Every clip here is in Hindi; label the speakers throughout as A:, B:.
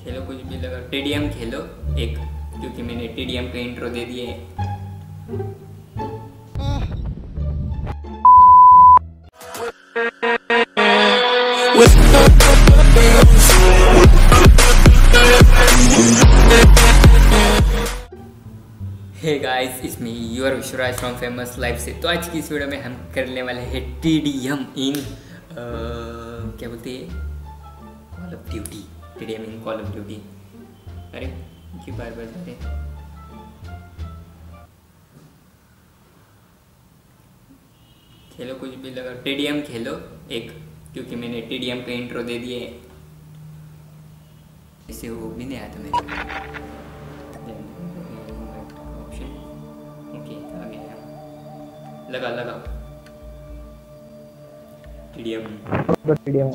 A: खेलो, कुछ भी लगा। टीडीएम खेलो, एक, क्योंकि मैंने टीडीएम का इंट्रो दे दिए हे। गाइस इसमें your Vishwaraj from famous life से। तो आज की इस वीडियो में हम करने वाले हैं टी डी एम इन क्या बोलते हैं? कॉल ऑफ़ ड्यूटी एम इन कॉल ऑफ़ ड्यूटी अरे क्यों बार बार जा रहे खेलो कुछ भी लगा। टी डी एम खेलो, एक, क्योंकि मैंने टी डी का इंट्रो दे दिए इसे वो भी नहीं आया था मेरे लगा लगा। टीडीएम
B: टीडीएम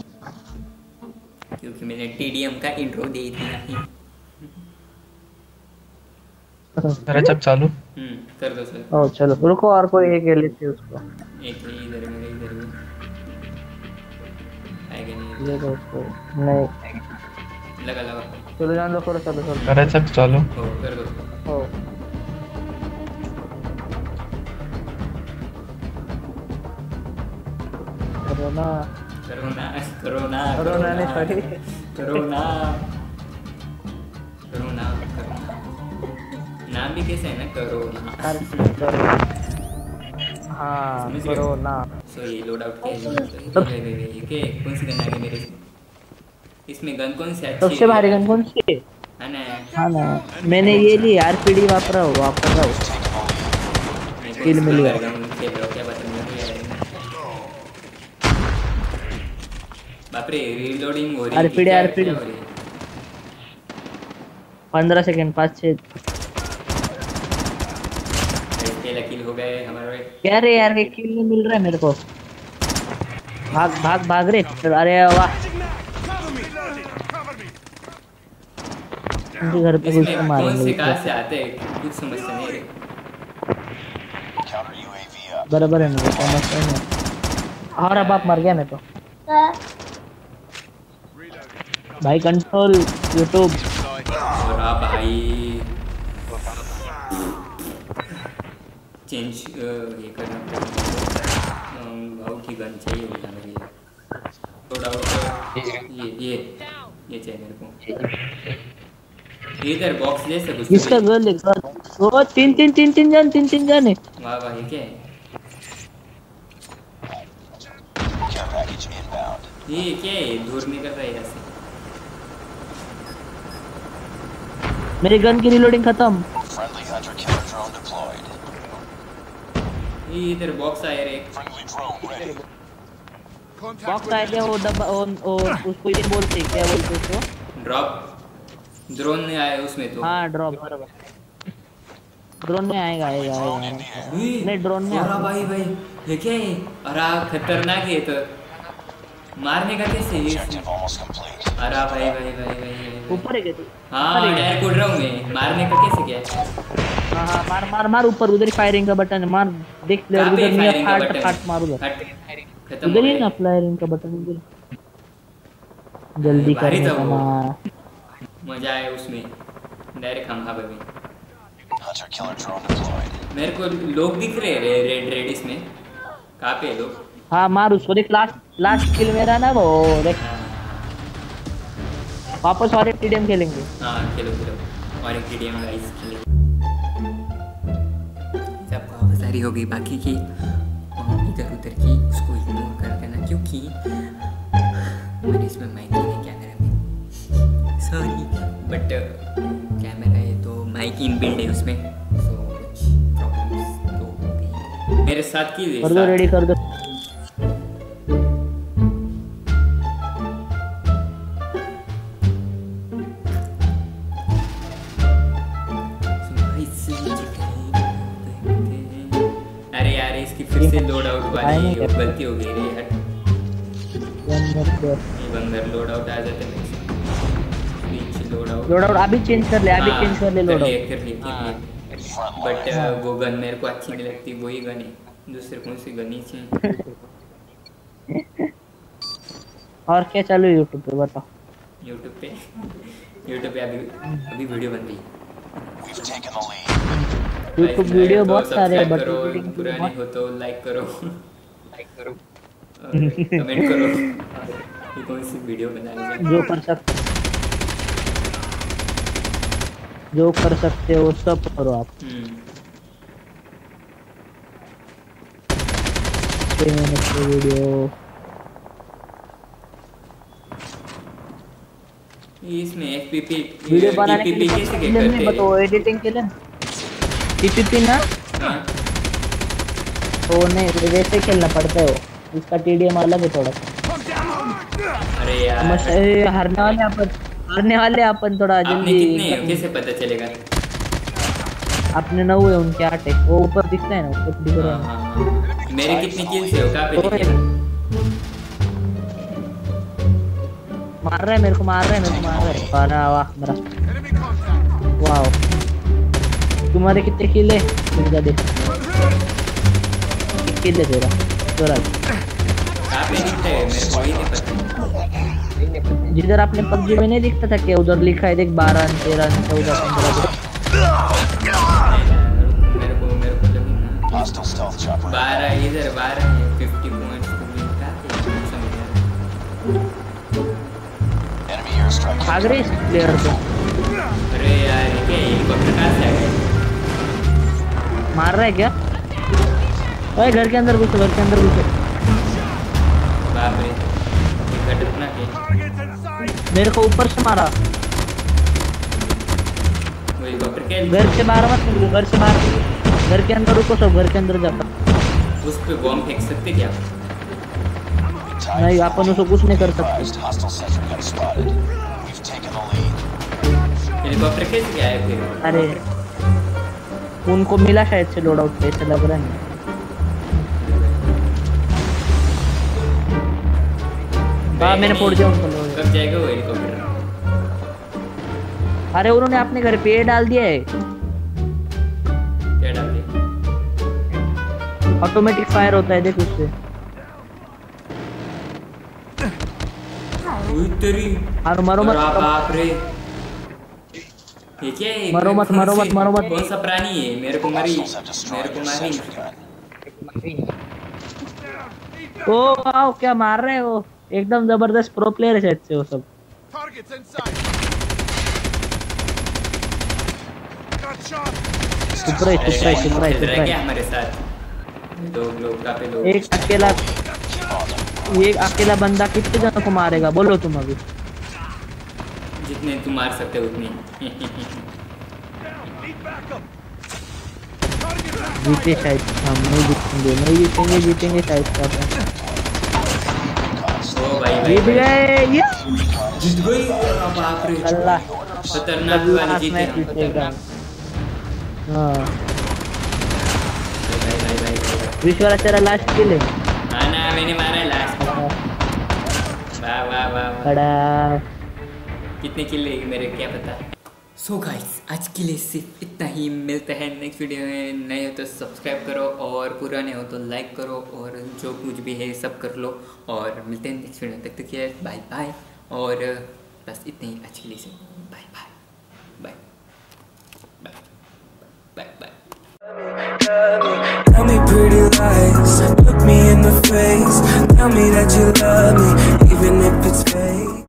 A: क्योंकि मैंने टीडीएम का इंट्रो दे दिया है।
C: अरे जब चालू।
A: हम्म कर दो सर।
B: ओ चलो रुको और कोई एक ले लेते उसको।
A: एक इधर में इधर में आएगा नहीं।
B: ले दो उसको नहीं।
A: लगा लगा।
B: चलो जान दो करो चलो चलो।
C: अरे जब चालू।
A: हो कर दो।
B: ओ। करो ना।
A: करोना करोना
B: करोना सॉरी
A: करोना करोना करोना नाम भी कैसे है ना करोना
B: हाँ।
A: समझ गए?
B: करो ना
A: सो ये लोड आउट के कौन सी गन आ गई मेरे इसमें गन कौन सी अच्छी
B: सबसे भारी गन कौन सी है?
A: है
B: हाँ ना। मैंने ये ली आरपीडी वापरा हूँ वापर रहा हूँ Kill मिल
A: बाप रे रीलोडिंग हो रही है रही है?
B: पंद्रह सेकंड पाँच छः
A: अकेला किल हो गए हमारे।
B: क्या रे यार ये किल नहीं मिल रहा है मेरे को। भाग भाग भाग रे। अरे वाह। उनके घर पे घुस के मारेंगे
A: से से आते हैं? कुछ समझते नहीं रे
B: बराबर है मेरे समझ नहीं और अब आप मर गया मैं तो भाई कंट्रोल यूट्यूब
A: और आप भाई? चेंज ये करना पड़ेगा। भाव की गन चाहिए होगा मेरे लिए। थोड़ा ये ये ये चाहिए मेरे को। इधर बॉक्स जैसे कुछ तो
B: किसका
A: भी-
B: गर्ल है ओ तीन तीन तीन तीन जन तीन तीन जन। है
A: वाह वाह ये क्या है? ये क्या है? दूर नहीं कर रहा है यहाँ
B: मेरी गन की रिलोडिंग खत्म.
A: ये इधर बॉक्स आया रे.
B: बॉक्स आ गया वो डब्बा वो, वो उसको ये बोलते हैं, क्या बोलते हैं उसको?
A: ड्रॉप ड्रोन नहीं आया उसमें तो।
B: हाँ ड्रॉप बराबर ड्रोन में आएगा आएगा आएगा नहीं, ड्रोन में
A: अरे भाई भाई? ये क्या है अरे खतरनाक है तो। मारने का कैसे? ये. अरे भाई भाई भाई भाई, भाई
B: ऊपर है क्या तू?
A: हाँ डायरेक्ट उड़ रहा हूँ मैं मारने का कैसे क्या? है
B: हाँ हाँ मार मार मार ऊपर उधर ही फायरिंग का बटन है मार। देख ले उधर नहीं है, फाट फाट मार उधर।
A: खत्म
B: उधर
A: ही
B: ना फायरिंग का बटन उधर। जल्दी
A: भारी
B: करने
A: था
B: का
A: वो। मज़ा आया उसमें। डायरेक्ट हम
D: Hunter killer drone deployed.
A: मेरे को लोग दिख रहे रे रेड रेड इसमें कहाँ पे है लोग?
B: हाँ मार उसको। देख लास्ट लास्ट किल मेरा ना वो देख। वापस और एक टीडीएम खेलेंगे।
A: हाँ खेलो खेलो। और एक टीडीएम गाइस खेले सबको आवाजारी हो गई बाकी की। इधर उधर की उसको इग्नोर कर देना क्योंकि मैंने इसमें माइक नहीं कैमरा में। सॉरी बट कैमरा है तो माइक इन बिल्ड है उसमें। सो कुछ प्रॉब्लम्स तो मेरे साथ की
B: कर दो रेडी कर दो।
A: से लोड आउट वाली गलती हो गई रे हट ये बंदर लोड आउट आ जाते हैं। Switch load out
B: load out अभी चेंज कर ले अभी
A: हाँ,
B: चेंज कर ले लोड आउट
A: कर लिए बट वो गन मेरे को अच्छी नहीं लगती वही गन है। दूसरे कौन सी गन ही चाहिए
B: और क्या चालू है यूट्यूब पे बताओ।
A: यूट्यूब पे? यूट्यूब पे अभी अभी वीडियो बन रही है।
B: यूट्यूब वीडियो बहुत सारे हैं बट एडिटिंग
A: हो तो लाइक करो। लाइक करो। कमेंट करो। कि कौन सी वीडियो बनानी
B: जो कर सकते जो कर सकते हो सब करो आप।
A: हम्म।
B: वीडियो
A: इसमें एफपीपी
B: वीडियो बनाने के लिए
A: कैसे करते
B: बताओ एडिटिंग के लिए। टीपीपी ना तो नहीं वैसे खेलना पड़ता है वो। इसका टीडीएम अलग है थोड़ा। सा
A: अरे यार।
B: हारने वाले अपन हारने वाले अपन थोड़ा जल्दी
A: कैसे पता चलेगा?
B: अपने नौ है उनके आठ है। वो ऊपर दिखता है ना ऊपर दिख रहा
A: हाँ।
B: है
A: हाँ। मेरे कितने किल्स है कहाँ पे
B: मार रहा है मेरे को मार रहा है मेरे को मार रहा है। वाह मेरा। वाह। तुम्हारे कितने किल है? मुझे दे। किल तेरा तेरा जिधर आपने पबजी में नहीं दिखता था क्या? उधर लिखा है देख बारह तेरह चौदह पंद्रह.
A: बारह इधर बारह फिफ्टी है
D: Enemy airstrike.
B: भाग रहे इस प्लेयर को।
A: अरे यार ये हेलीकॉप्टर कहाँ से आ
B: मार रहा है क्या? ओए घर के अंदर घुसो घर के अंदर घुसो। मेरे को ऊपर से मारा। घर से बाहर मत निकलो घर से बाहर। घर के अंदर रुको सब घर के अंदर जाता
A: उस पे बॉम्ब फेंक सकते क्या
B: नहीं अपन उसको कुछ नहीं कर सकते.
A: हेलीकॉप्टर कैसे क्या है फिर?
B: अरे उनको मिला शायद से लोड आउट ऐसा लग रहा है। हाँ मैंने फोड़ दिया उनको
A: कब जाएगा वो हेलीकॉप्टर
B: अरे उन्होंने अपने घर पे डाल दिया है।
A: क्या डाल दिया?
B: ऑटोमेटिक फायर होता है देख उससे।
A: तेरी
B: मारो मारो मत।
A: अरे बाप रे ये क्या है?
B: मरो मत, मरो मत, मरो मत।
A: कौन सा प्राणी है? मेरे को मरी। मेरे को मारी.
B: ओ वाओ क्या मार रहे हो? एकदम ज़बरदस्त प्रो प्लेयर है से वो सब. सुपर है सुपर है सुपर है सुपर
A: है हमारे साथ। लोग लोग काफ़ी लोग।
B: एक अकेला ये अकेला बंदा कितने जनों को मारेगा? बोलो तुम अभी।
A: जितने तू मार सकते हो उतने.
B: जीते शायद हम नहीं जीतेंगे नहीं जीतेंगे जीतेंगे शायद से अपन
A: ओ भाई भाई
B: जीत। गए ये।
A: जीत गई? अरे बाप रे।
B: अल्लाह।
A: खतरनाक वाली जीते हम
B: जीतेगा
A: खतरनाक।
B: हाँ।
A: भाई भाई भाई भाई।
B: विश्वास तेरा लास्ट किल है।
A: हाँ ना मैंने मारा लास्ट वाह वाह वाह वाह।
B: बड़ा
A: कितने किले मेरे क्या पता? सो so गाइस आज के लिए सिर्फ़ इतना ही। मिलता है नेक्स्ट वीडियो में। नए हो तो सब्सक्राइब करो और पुराने हो तो लाइक करो और जो कुछ भी है सब कर लो। और मिलते हैं नेक्स्ट वीडियो में। तब तक के बाय बाय और बस इतने ही आज के लिए से bye bye bye bye bye bye
E: Tell me pretty lies, look me in the face. Tell me that you love me, even if it's fake.